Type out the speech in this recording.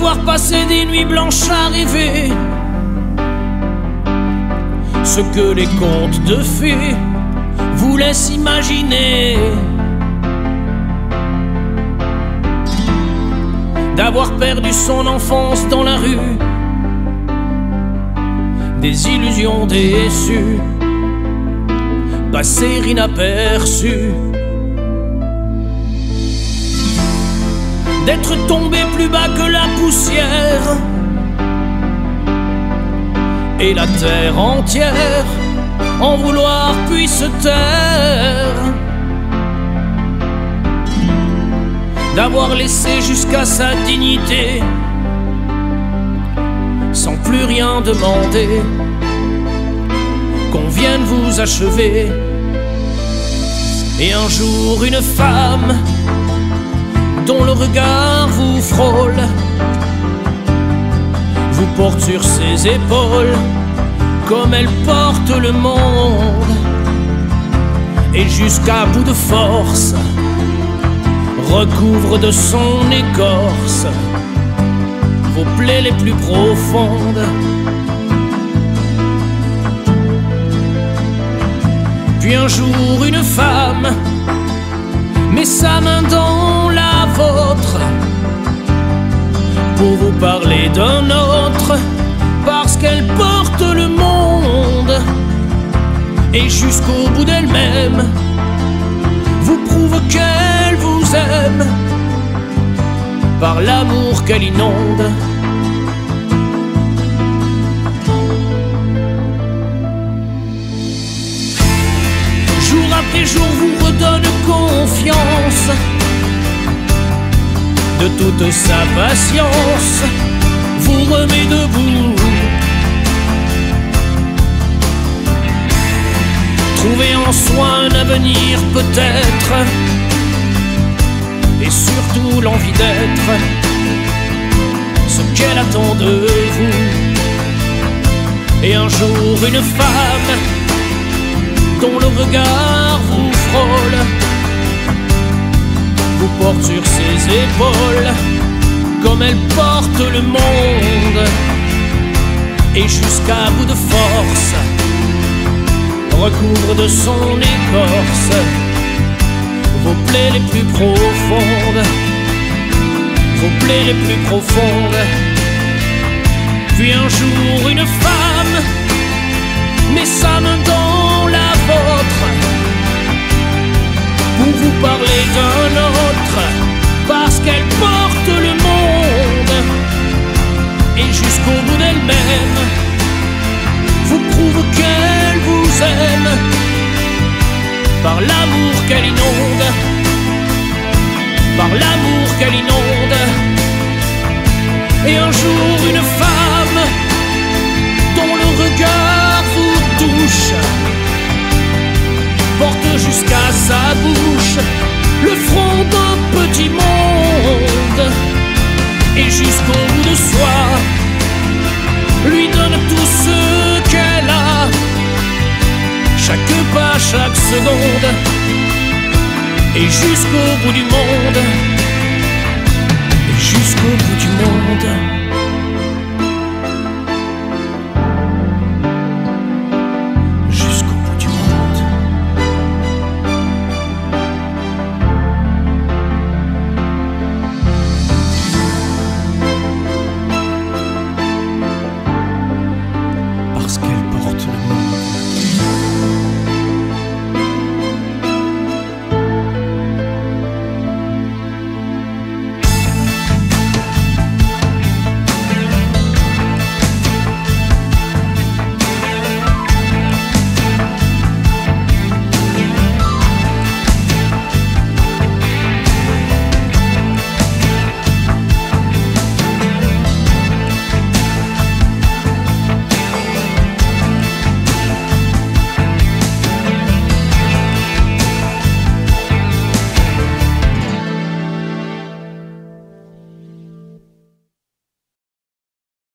d'avoir passé des nuits blanches à rêver ce que les contes de fées vous laissent imaginer. D'avoir perdu son enfance dans la rue, des illusions déçues, passer inaperçues. D'être tombé plus bas que la poussière et la terre entière en vouloir puis se taire. D'avoir laissé jusqu'à sa dignité sans plus rien demander qu'on vienne vous achever. Et un jour une femme dont le regard vous frôle vous porte sur ses épaules comme elle porte le monde. Et jusqu'à bout de force, recouvre de son écorce vos plaies les plus profondes. Puis un jour une femme met sa main dans pour vous parler d'un autre, parce qu'elle porte le monde, et jusqu'au bout d'elle-même, vous prouve qu'elle vous aime, par l'amour qu'elle inonde. Jour après jour vous redonne confiance de toute sa patience, vous remet debout. Trouvez en soi un avenir peut-être, et surtout l'envie d'être ce qu'elle attend de vous. Et un jour une femme dont le regard vous frôle sur ses épaules comme elle porte le monde et jusqu'à bout de force recouvre de son écorce vos plaies les plus profondes, vos plaies les plus profondes. Puis un jour une femme met sa main dans la vôtre pour vous parler d'un autre, parce qu'elle porte le monde, et jusqu'au bout d'elle-même, vous prouve qu'elle vous aime, par l'amour qu'elle inonde, par l'amour qu'elle inonde, et un jour une femme jusqu'à sa bouche le front d'un petit monde. Et jusqu'au bout de soi lui donne tout ce qu'elle a. Chaque pas, chaque seconde. Et jusqu'au bout du monde. Et jusqu'au bout du monde